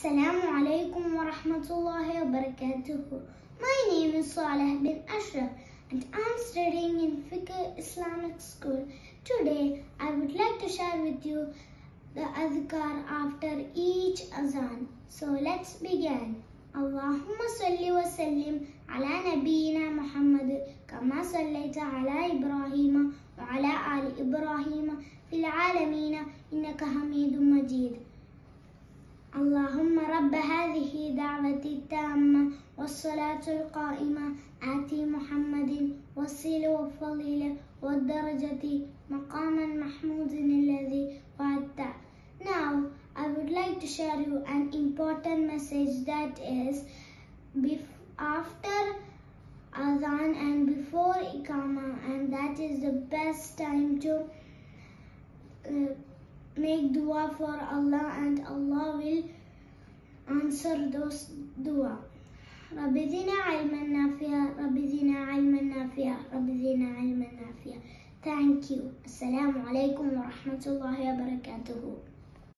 Assalamu alaikum wa rahmatullahi wa barakatuhu. My name is Salih bin Ashraf and I'm studying in Fiqh Islamic School. Today I would like to share with you the adhkar after each azan. So let's begin. Allahumma salli اللهم صل وسلم على نبينا محمد كما صليت على إبراهيم ala آل إبراهيم في العالمين إنك hamidun majid. Allahumma رب هذه دعوة التامة والصلاة القائمة آتي محمد والصل والفضيلة والدرجة مقاما محمود الذي وعدته Now I would like to share you an important message that is bef- after Adhan and before Ikama and that is the best time to uh, make dua for Allah and Allah will عنصر دوا رب زين علما نافعا رب زين علما نافعا رب زين علما نافعا ثانك يو السلام عليكم ورحمة الله وبركاته.